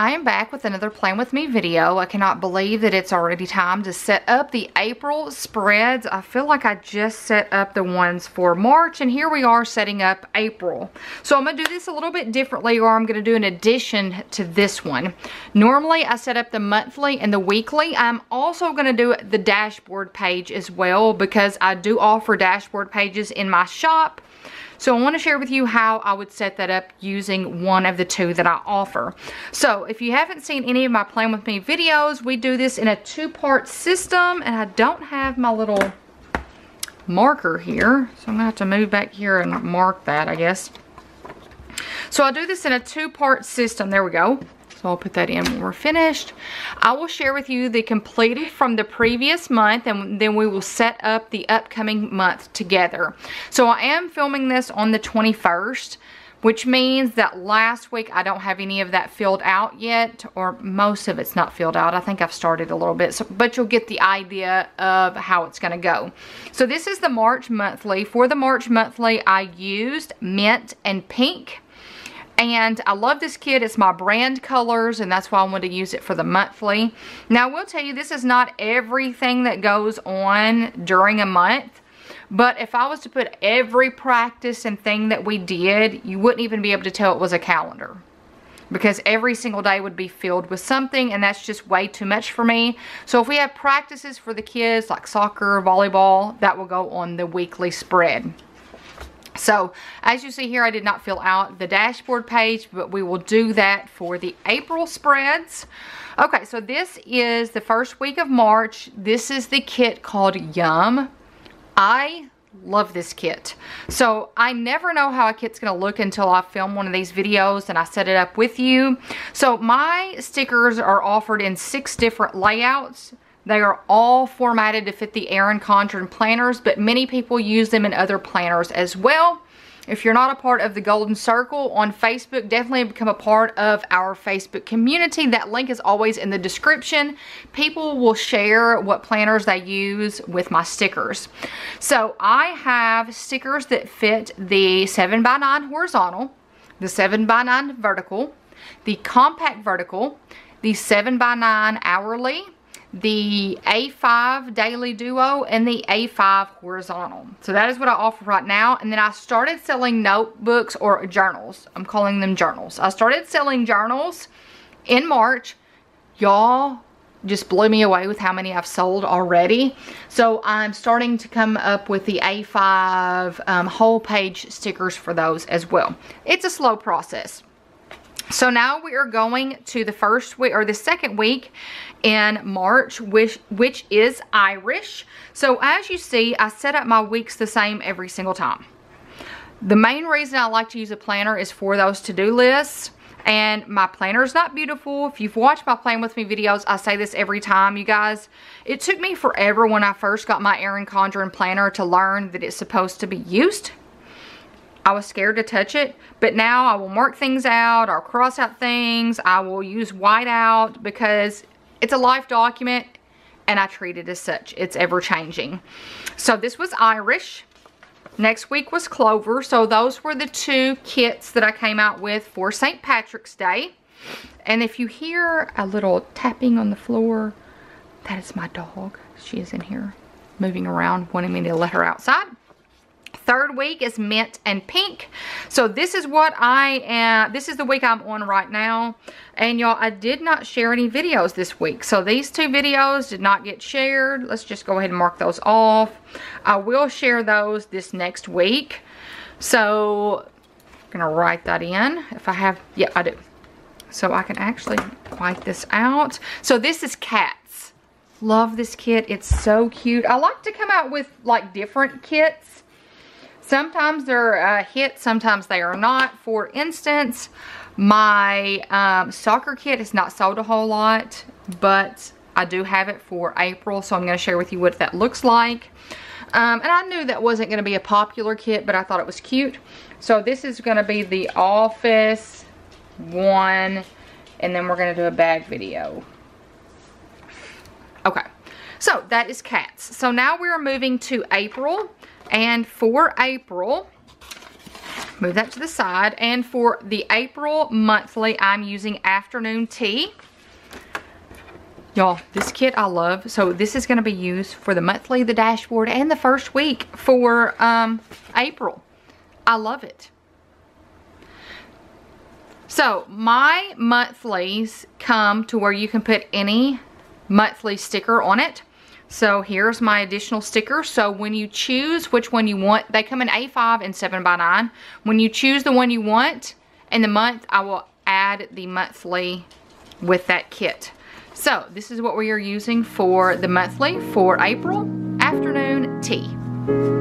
I am back with another Plan With Me video. I cannot believe that it's already time to set up the April spreads. I feel like I just set up the ones for March and here we are setting up April. So I'm going to do this a little bit differently or I'm going to do an addition to this one. Normally I set up the monthly and the weekly. I'm also going to do the dashboard page as well because I do offer dashboard pages in my shop. So I want to share with you how I would set that up using one of the two that I offer. So if you haven't seen any of my Plan With Me videos, we do this in a two-part system and I don't have my little marker here. So I'm to have to move back here and mark that, I guess. So I do this in a two-part system. There we go. So I'll put that in when we're finished. I will share with you the completed from the previous month and then we will set up the upcoming month together. So I am filming this on the 21st which means that last week I don't have any of that filled out yet, or most of it's not filled out. I think I've started a little bit, so, but you'll get the idea of how it's going to go. So this is the March monthly. For the March monthly, I used mint and pink. And I love this kit. It's my brand colors, and that's why I wanted to use it for the monthly. Now, I will tell you, this is not everything that goes on during a month. But if I was to put every practice and thing that we did, you wouldn't even be able to tell it was a calendar. Because every single day would be filled with something, and that's just way too much for me. So if we have practices for the kids, like soccer, volleyball, that will go on the weekly spread. So as you see here, I did not fill out the dashboard page, but we will do that for the April spreads. Okay, so this is the first week of March. This is the kit called Yum. I love this kit. So I never know how a kit's going to look until I film one of these videos and I set it up with you. So my stickers are offered in six different layouts. They are all formatted to fit the Erin Condren planners, but many people use them in other planners as well. If you're not a part of the Golden Circle on Facebook, definitely become a part of our Facebook community. That link is always in the description. People will share what planners they use with my stickers. So I have stickers that fit the 7x9 horizontal, the 7x9 vertical, the compact vertical, the 7x9 hourly, the A5 Daily Duo and the A5 Horizontal. So that is what I offer right now. And then I started selling notebooks or journals. I'm calling them journals. I started selling journals in March. Y'all just blew me away with how many I've sold already. So I'm starting to come up with the A5 um, whole page stickers for those as well. It's a slow process. So now we are going to the first week or the second week in March, which, which is Irish. So as you see, I set up my weeks the same every single time. The main reason I like to use a planner is for those to-do lists. And my planner is not beautiful. If you've watched my Plan With Me videos, I say this every time, you guys. It took me forever when I first got my Erin Condren planner to learn that it's supposed to be used I was scared to touch it, but now I will mark things out, I'll cross out things, I will use white out because it's a life document and I treat it as such. It's ever changing. So this was Irish. Next week was Clover. So those were the two kits that I came out with for St. Patrick's Day. And if you hear a little tapping on the floor, that is my dog. She is in here moving around, wanting me to let her outside third week is mint and pink. So this is what I am, this is the week I'm on right now. And y'all, I did not share any videos this week. So these two videos did not get shared. Let's just go ahead and mark those off. I will share those this next week. So I'm gonna write that in. If I have, yeah, I do. So I can actually wipe this out. So this is cats. Love this kit. It's so cute. I like to come out with like different kits Sometimes they're a hit, sometimes they are not. For instance, my um, soccer kit is not sold a whole lot, but I do have it for April, so I'm going to share with you what that looks like. Um, and I knew that wasn't going to be a popular kit, but I thought it was cute. So this is going to be the Office one, and then we're going to do a bag video. Okay, so that is cats. So now we're moving to April. And for April, Move that to the side. And for the April monthly, I'm using Afternoon Tea. Y'all, this kit I love. So this is going to be used for the monthly, the dashboard, and the first week for um, April. I love it. So my monthlies come to where you can put any monthly sticker on it. So here's my additional sticker. So when you choose which one you want, they come in A5 and 7x9. When you choose the one you want in the month, I will add the monthly with that kit. So this is what we are using for the monthly for April afternoon tea.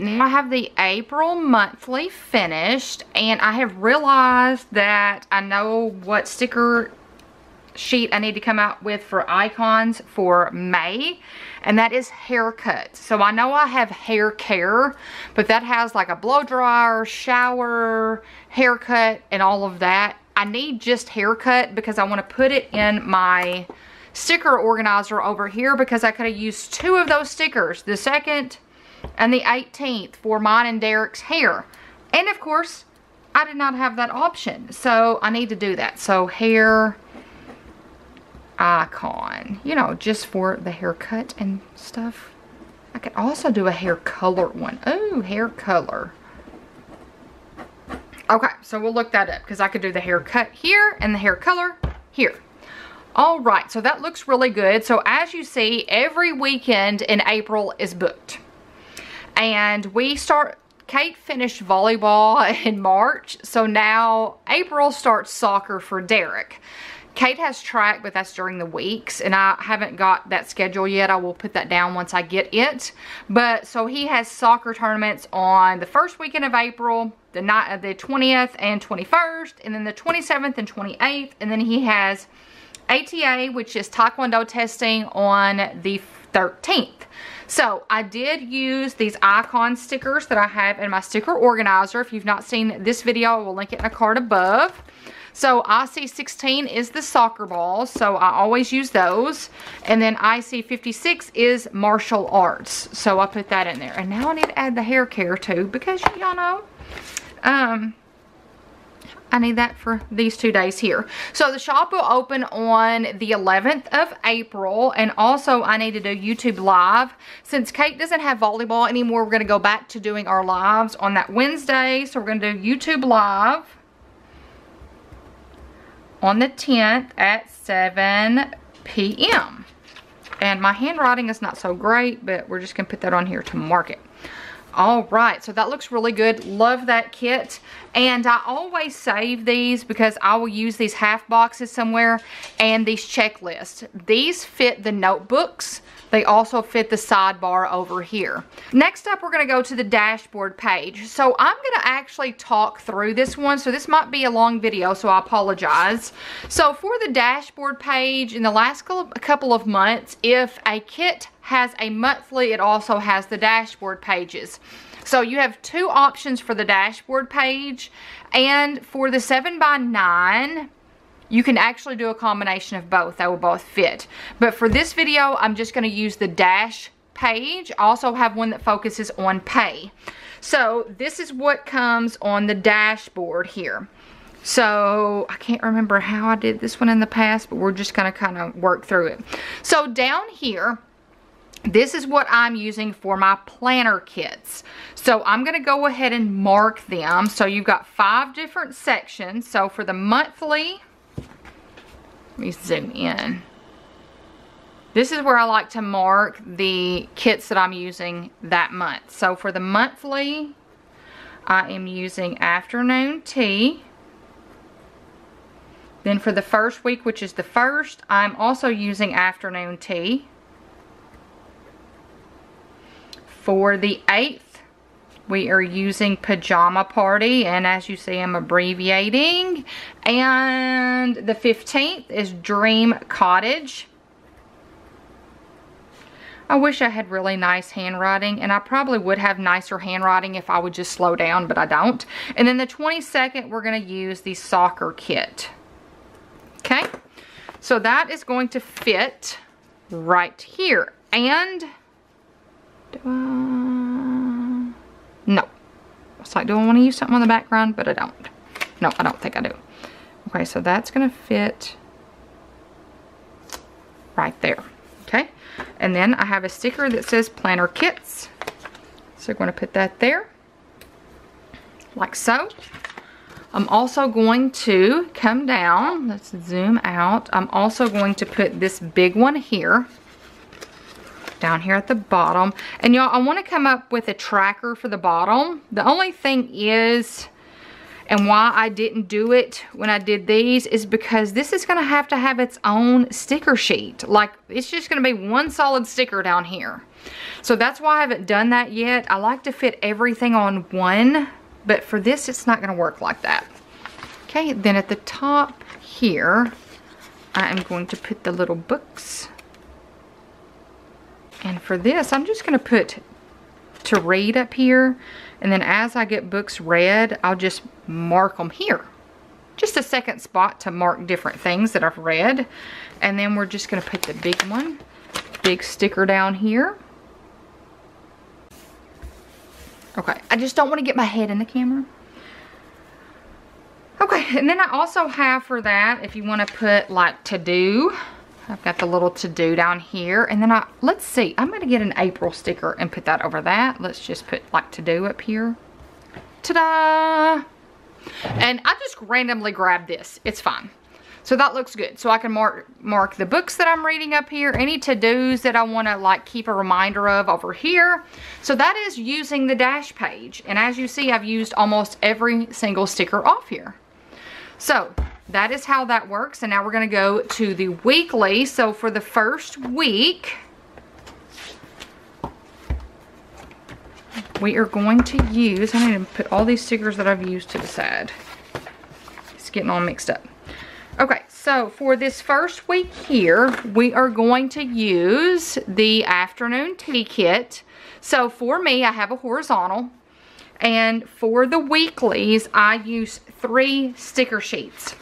I have the April monthly finished and I have realized that I know what sticker sheet I need to come out with for icons for May and that is haircut. So I know I have hair care but that has like a blow dryer, shower, haircut and all of that. I need just haircut because I want to put it in my sticker organizer over here because I could have used two of those stickers. The second and the 18th for mine and Derek's hair. And of course, I did not have that option. So I need to do that. So hair icon, you know, just for the haircut and stuff. I could also do a hair color one. Oh, hair color. Okay, so we'll look that up because I could do the haircut here and the hair color here. All right, so that looks really good. So as you see, every weekend in April is booked and we start Kate finished volleyball in March, so now April starts soccer for Derek. Kate has track, but that's during the weeks, and I haven't got that schedule yet. I will put that down once I get it. But, so he has soccer tournaments on the first weekend of April, the, night, of the 20th and 21st, and then the 27th and 28th, and then he has ATA, which is Taekwondo testing on the 13th. So I did use these icon stickers that I have in my sticker organizer. If you've not seen this video, I will link it in a card above. So IC16 is the soccer ball, so I always use those. And then IC56 is martial arts, so I put that in there. And now I need to add the hair care too, because y'all know, um, I need that for these two days here. So the shop will open on the 11th of April and also I need to do YouTube live. Since Kate doesn't have volleyball anymore, we're going to go back to doing our lives on that Wednesday. So we're going to do YouTube live on the 10th at 7 p.m. And my handwriting is not so great, but we're just going to put that on here to mark it. All right, so that looks really good. Love that kit. And I always save these because I will use these half boxes somewhere and these checklists. These fit the notebooks They also fit the sidebar over here. Next up, we're gonna go to the dashboard page. So I'm gonna actually talk through this one. So this might be a long video, so I apologize. So for the dashboard page, in the last couple of months, if a kit has a monthly, it also has the dashboard pages. So you have two options for the dashboard page and for the 7 by 9 you can actually do a combination of both. They will both fit. But for this video, I'm just going to use the dash page. I also have one that focuses on pay. So this is what comes on the dashboard here. So I can't remember how I did this one in the past, but we're just going to kind of work through it. So down here, this is what I'm using for my planner kits. So I'm going to go ahead and mark them. So you've got five different sections. So for the monthly, let me zoom in. This is where I like to mark the kits that I'm using that month. So for the monthly, I am using afternoon tea. Then for the first week, which is the first, I'm also using afternoon tea. For the 8th, we are using Pajama Party, and as you see, I'm abbreviating. And the 15th is Dream Cottage. I wish I had really nice handwriting, and I probably would have nicer handwriting if I would just slow down, but I don't. And then the 22nd, we're going to use the soccer kit. Okay? So that is going to fit right here. And... Like, do I want to use something on the background? But I don't. No, I don't think I do. Okay, so that's going to fit right there. Okay, and then I have a sticker that says planner kits. So I'm going to put that there, like so. I'm also going to come down, let's zoom out. I'm also going to put this big one here down here at the bottom. And y'all, I want to come up with a tracker for the bottom. The only thing is, and why I didn't do it when I did these is because this is to have to have its own sticker sheet. Like, it's just to be one solid sticker down here. So that's why I haven't done that yet. I like to fit everything on one, but for this, it's not to work like that. Okay, then at the top here, I am going to put the little books and for this, I'm just going to put to read up here. And then as I get books read, I'll just mark them here. Just a second spot to mark different things that I've read. And then we're just going to put the big one, big sticker down here. Okay, I just don't want to get my head in the camera. Okay, and then I also have for that, if you want to put like to do, I've got the little to-do down here. And then I, let's see, I'm gonna get an April sticker and put that over that. Let's just put like to-do up here. Ta-da! And I just randomly grabbed this. It's fine. So that looks good. So I can mark mark the books that I'm reading up here, any to-dos that I want to like keep a reminder of over here. So that is using the dash page. And as you see, I've used almost every single sticker off here. So that is how that works. And now we're going to go to the weekly. So for the first week, we are going to use, I need to put all these stickers that I've used to the side. It's getting all mixed up. Okay, so for this first week here, we are going to use the afternoon tea kit. So for me, I have a horizontal. And for the weeklies, I use three sticker sheets.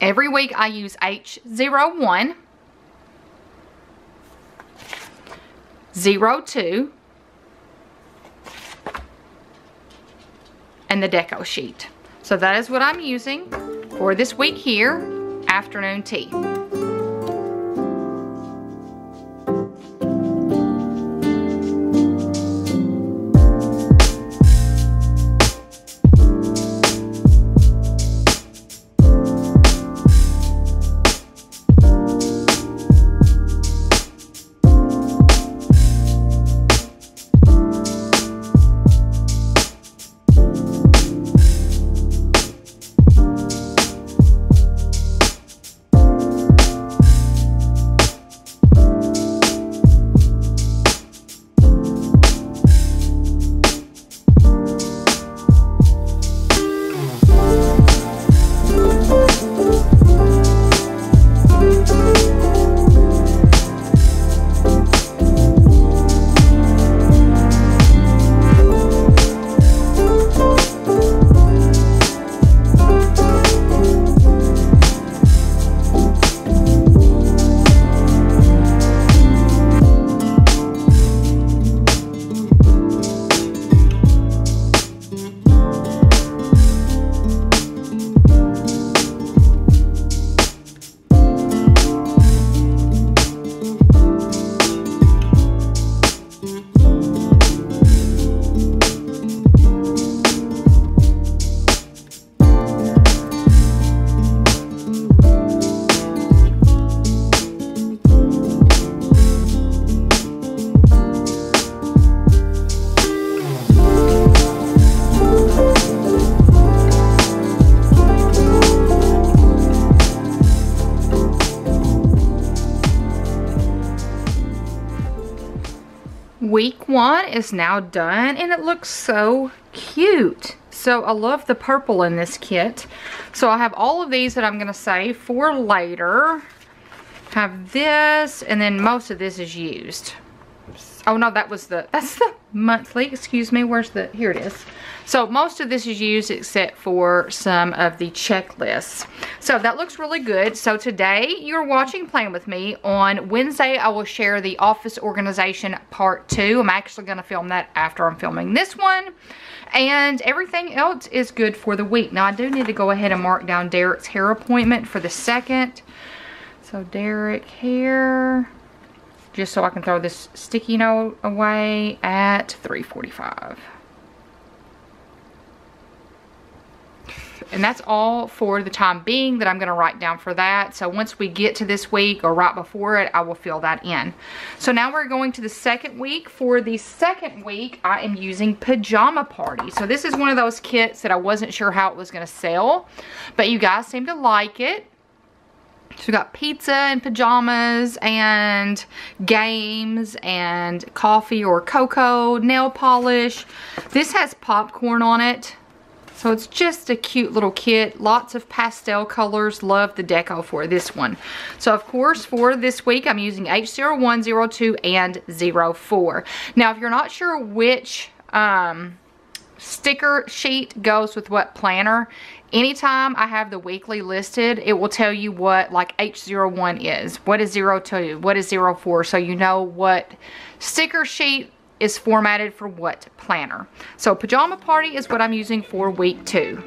Every week I use H01, 02, and the deco sheet. So that is what I'm using for this week here, afternoon tea. Week one is now done and it looks so cute. So I love the purple in this kit. So I have all of these that I'm going to save for later. Have this and then most of this is used. Oh no, that was the, that's the monthly, excuse me, where's the, here it is. So most of this is used except for some of the checklists. So that looks really good. So today you're watching Plan With Me. On Wednesday, I will share the office organization part two. I'm actually gonna film that after I'm filming this one. And everything else is good for the week. Now I do need to go ahead and mark down Derek's hair appointment for the second. So Derek here just so I can throw this sticky note away at 345. And that's all for the time being that I'm going to write down for that. So once we get to this week or right before it, I will fill that in. So now we're going to the second week. For the second week, I am using Pajama Party. So this is one of those kits that I wasn't sure how it was going to sell, but you guys seem to like it. So we got pizza and pajamas and games and coffee or cocoa, nail polish. This has popcorn on it. So it's just a cute little kit. Lots of pastel colors. Love the deco for this one. So of course for this week I'm using H01, 02, and 04. Now if you're not sure which um, sticker sheet goes with what planner, anytime I have the weekly listed, it will tell you what like H01 is, what is 02, what is 04, so you know what sticker sheet is formatted for what planner. So Pajama Party is what I'm using for week two.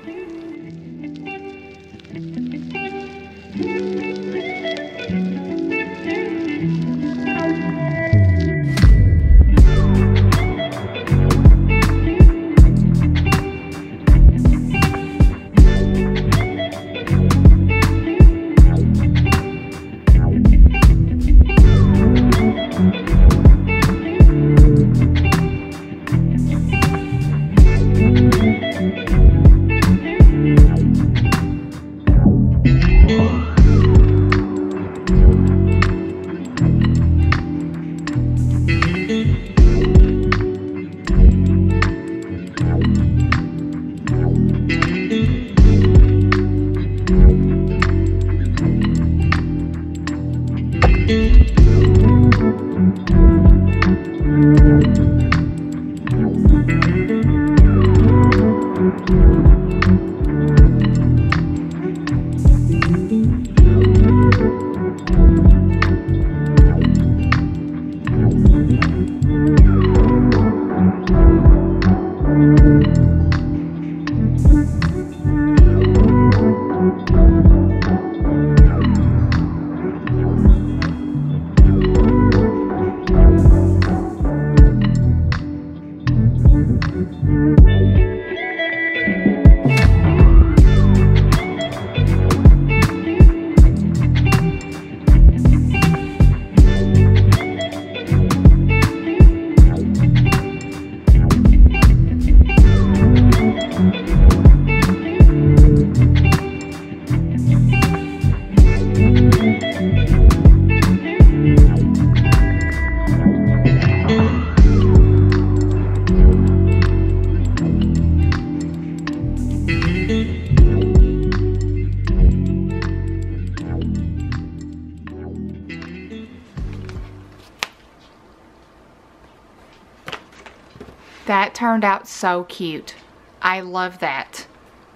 Turned out so cute. I love that.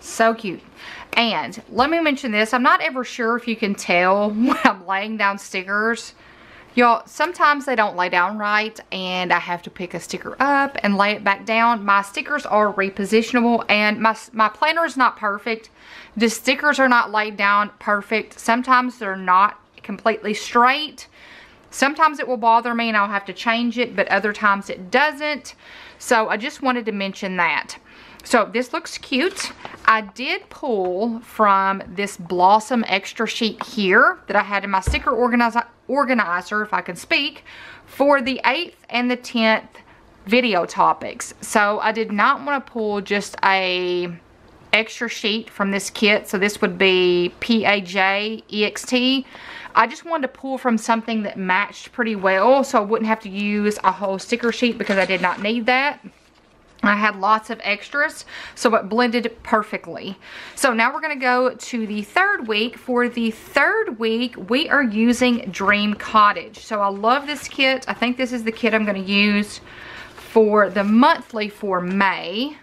So cute. And let me mention this. I'm not ever sure if you can tell when I'm laying down stickers. Y'all, sometimes they don't lay down right and I have to pick a sticker up and lay it back down. My stickers are repositionable and my, my planner is not perfect. The stickers are not laid down perfect. Sometimes they're not completely straight. Sometimes it will bother me and I'll have to change it, but other times it doesn't. So I just wanted to mention that. So this looks cute. I did pull from this Blossom extra sheet here that I had in my sticker organizer, organizer, if I can speak, for the 8th and the 10th video topics. So I did not want to pull just a extra sheet from this kit. So this would be P-A-J-E-X-T. I just wanted to pull from something that matched pretty well so I wouldn't have to use a whole sticker sheet because I did not need that. I had lots of extras, so it blended perfectly. So now we're gonna go to the third week. For the third week, we are using Dream Cottage. So I love this kit. I think this is the kit I'm gonna use for the monthly for May.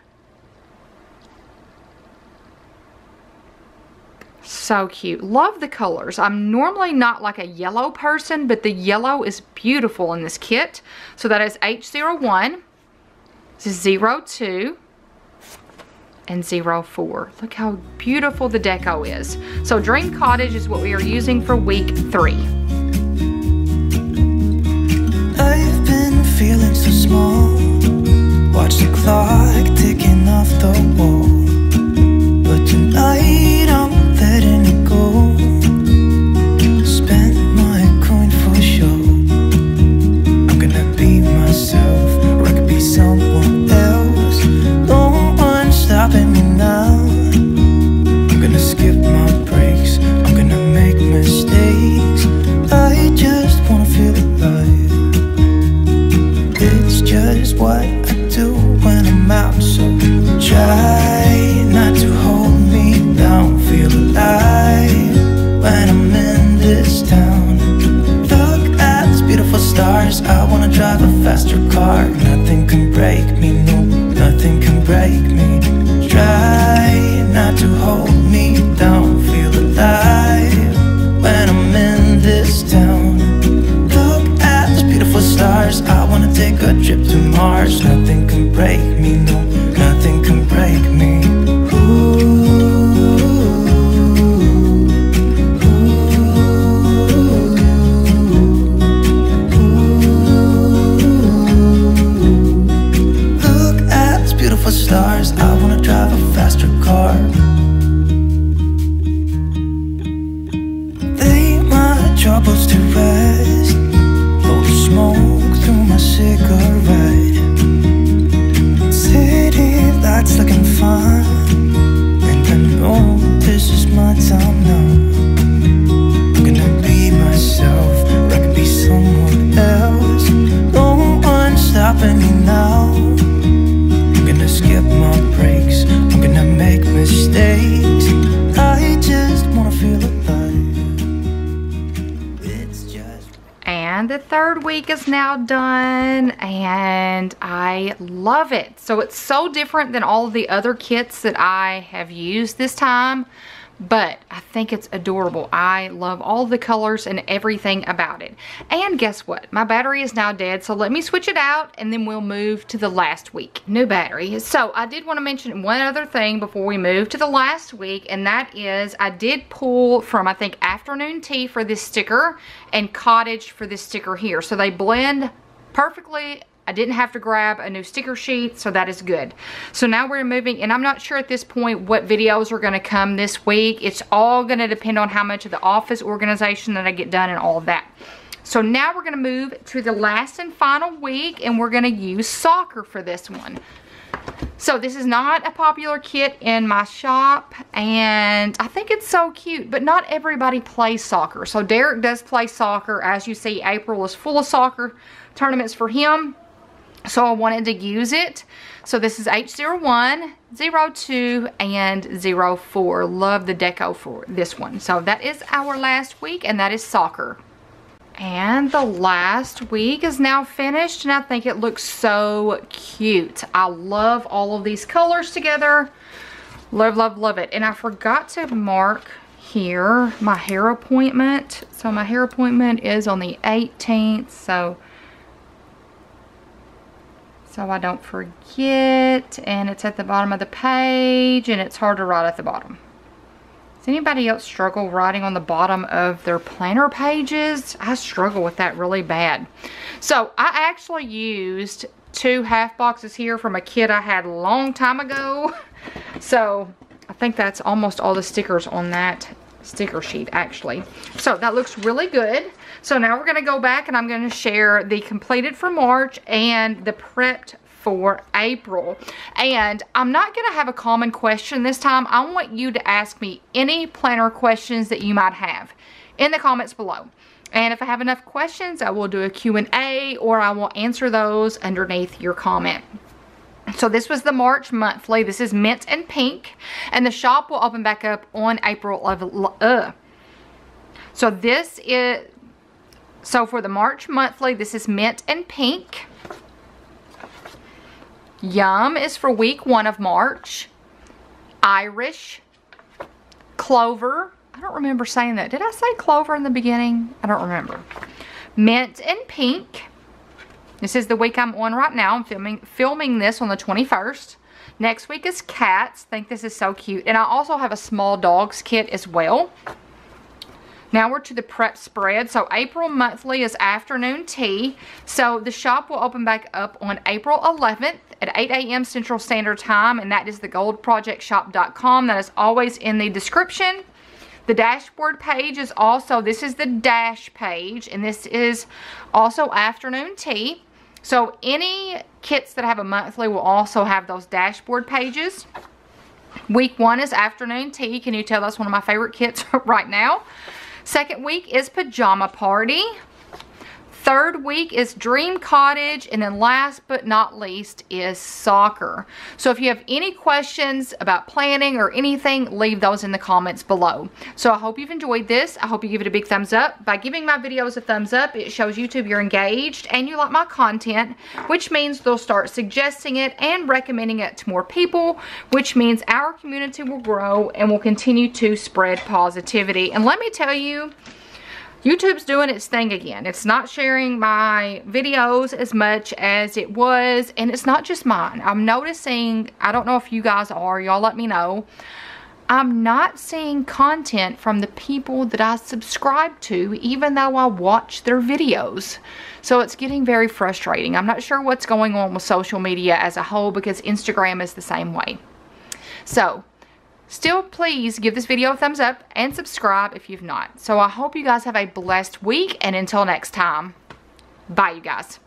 So cute. Love the colors. I'm normally not like a yellow person, but the yellow is beautiful in this kit. So that is H01, 02, and 04. Look how beautiful the deco is. So Dream Cottage is what we are using for week three. I've been feeling so small. Watch the clock ticking off the wall. But tonight So it's so different than all the other kits that I have used this time, but I think it's adorable. I love all the colors and everything about it. And guess what? My battery is now dead, so let me switch it out and then we'll move to the last week. New battery. So I did want to mention one other thing before we move to the last week, and that is I did pull from, I think, Afternoon Tea for this sticker and Cottage for this sticker here. So they blend perfectly I didn't have to grab a new sticker sheet, so that is good. So now we're moving, and I'm not sure at this point what videos are going to come this week. It's all going to depend on how much of the office organization that I get done and all of that. So now we're going to move to the last and final week, and we're going to use soccer for this one. So this is not a popular kit in my shop, and I think it's so cute, but not everybody plays soccer. So Derek does play soccer. As you see, April is full of soccer tournaments for him. So I wanted to use it. So this is H01, 02, and 04. Love the deco for this one. So that is our last week, and that is soccer. And the last week is now finished, and I think it looks so cute. I love all of these colors together. Love, love, love it. And I forgot to mark here my hair appointment. So my hair appointment is on the 18th, so so I don't forget and it's at the bottom of the page and it's hard to write at the bottom. Does anybody else struggle writing on the bottom of their planner pages? I struggle with that really bad. So I actually used two half boxes here from a kit I had a long time ago. So I think that's almost all the stickers on that sticker sheet actually. So that looks really good. So now we're going to go back and I'm going to share the completed for March and the prepped for April. And I'm not going to have a common question this time. I want you to ask me any planner questions that you might have in the comments below. And if I have enough questions, I will do a Q&A or I will answer those underneath your comment. So this was the March monthly. This is mint and pink. And the shop will open back up on April of... Uh. So this is... So for the March monthly, this is mint and pink. Yum is for week one of March. Irish. Clover. I don't remember saying that. Did I say clover in the beginning? I don't remember. Mint and pink. This is the week I'm on right now. I'm filming, filming this on the 21st. Next week is cats. Think this is so cute. And I also have a small dogs kit as well. Now we're to the prep spread. So April monthly is afternoon tea. So the shop will open back up on April 11th at 8 a.m. Central Standard Time. And that is the goldprojectshop.com. That is always in the description. The dashboard page is also, this is the dash page. And this is also afternoon tea. So any kits that have a monthly will also have those dashboard pages. Week one is afternoon tea. Can you tell that's one of my favorite kits right now? Second week is pajama party. Third week is Dream Cottage. And then last but not least is soccer. So if you have any questions about planning or anything, leave those in the comments below. So I hope you've enjoyed this. I hope you give it a big thumbs up. By giving my videos a thumbs up, it shows YouTube you're engaged and you like my content, which means they'll start suggesting it and recommending it to more people, which means our community will grow and will continue to spread positivity. And let me tell you, YouTube's doing its thing again. It's not sharing my videos as much as it was, and it's not just mine. I'm noticing, I don't know if you guys are, y'all let me know, I'm not seeing content from the people that I subscribe to, even though I watch their videos. So it's getting very frustrating. I'm not sure what's going on with social media as a whole because Instagram is the same way. So, Still, please give this video a thumbs up and subscribe if you've not. So I hope you guys have a blessed week and until next time, bye you guys.